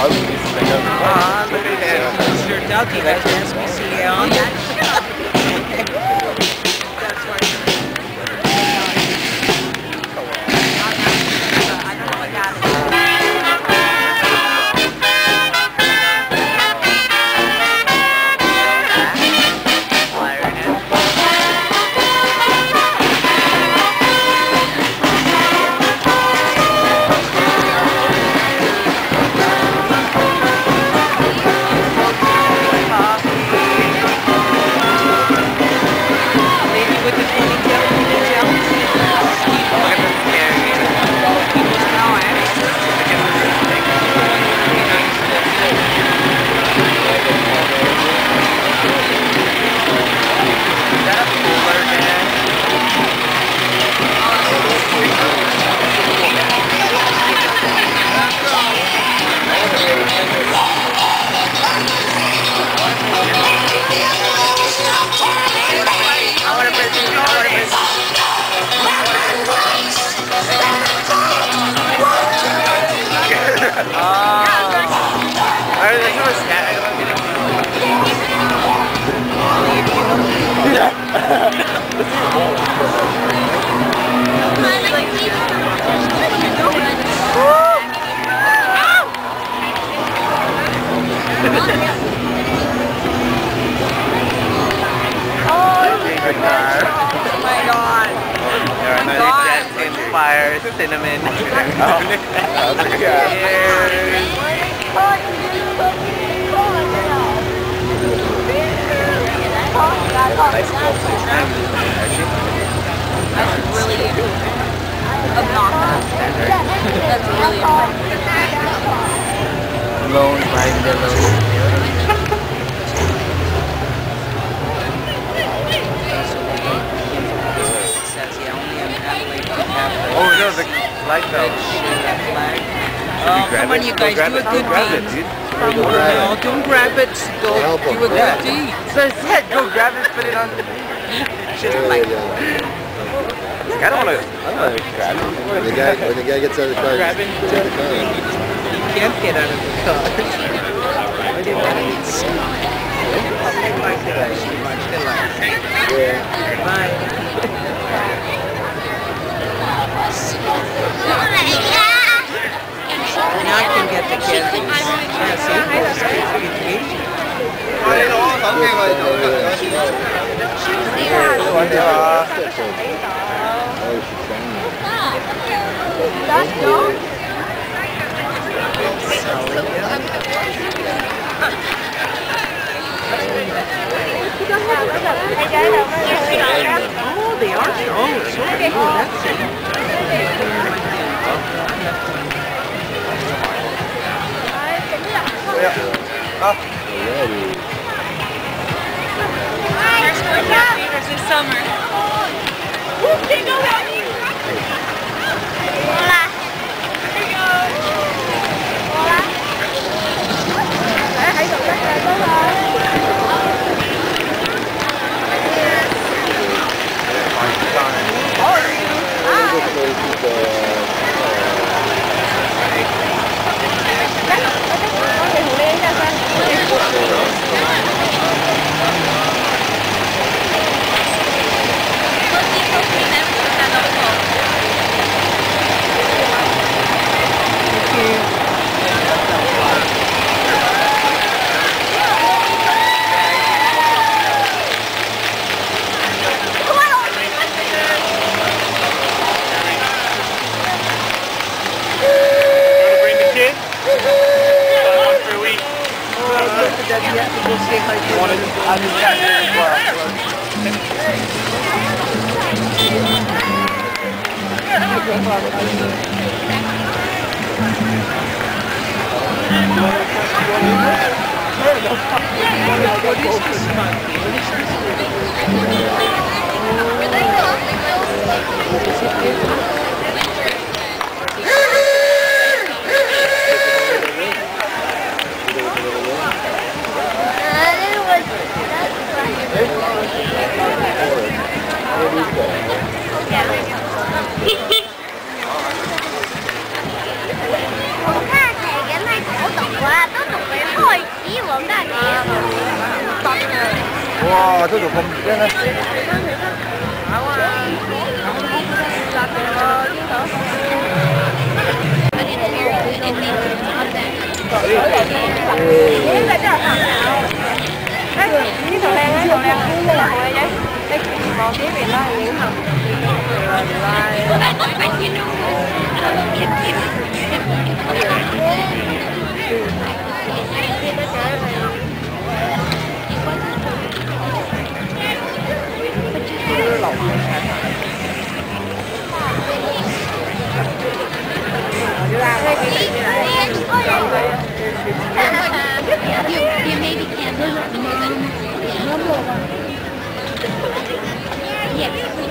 Come back. Ah, look at him. Mr. Dougie, that's SBCA Oh cinnamon. Cheers. That's really obnoxious. That's really obnoxious. Lone by Willow. Says you only have Adelaide to have the Oh no, the light belt. shit and flag. Um, you Oh, grab come on, it? you guys, do a good Grab it, deed. dude. No, don't grab it. Go Help do a good Yeah. deed. So I said, go grab it, put it on. Just like I don't want to. I don't want to grab it. When the guy, when the guy gets out of the car, Grab it. take the car. you can't get out of the car. Does he have to go say hi to Want to? I just yeah. Well, 我哇，都仲咁惊咧！呢度靓呢度靓，呢度靓嘅，你望几边啦，影下。都流